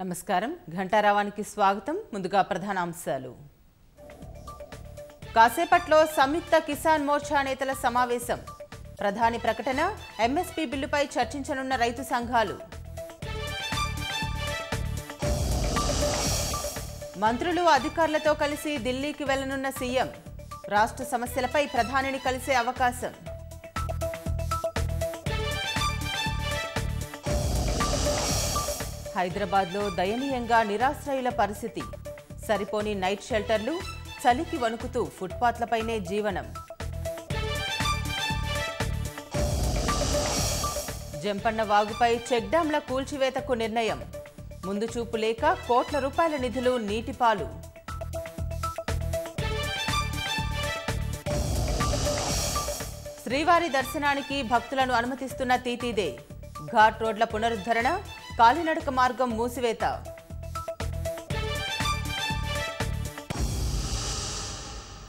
నమస్కారం. ఘంటారావానికి స్వాగతం. ముందుగా ప్రధాన అంశాలు కాసేపట్లో సంయుక్త కిసాన్ మోర్చా నేతల సమావేశం. ప్రధాని ప్రకటన ఎంఎస్పీ బిల్లుపై చర్చించనున్న రైతు సంఘాలు. మంత్రులు అధికారులతో కలిసి ఢిల్లీకి వెళ్ళనున్న సీఎం. రాష్ట్ర సమస్యలపై ప్రధానిని కలిసే అవకాశం. హైదరాబాద్లో దయనీయంగా నిరాశ్రయుల పరిస్థితి. సరిపోని నైట్ షెల్టర్లు చలికి వణుకుతూ ఫుట్పాత్లపైనే జీవనం. జంపన్న వాగుపై చెక్ డ్యాంల కూల్చివేతకు నిర్ణయం. ముందు చూపు లేక కోట్ల రూపాయల నిధులు నీటిపాలు. శ్రీవారి దర్శనానికి భక్తులను అనుమతిస్తున్న తీతీదే. ఘాట్ రోడ్ల పునరుద్ధరణ కాలినడక మార్గం మూసివేత.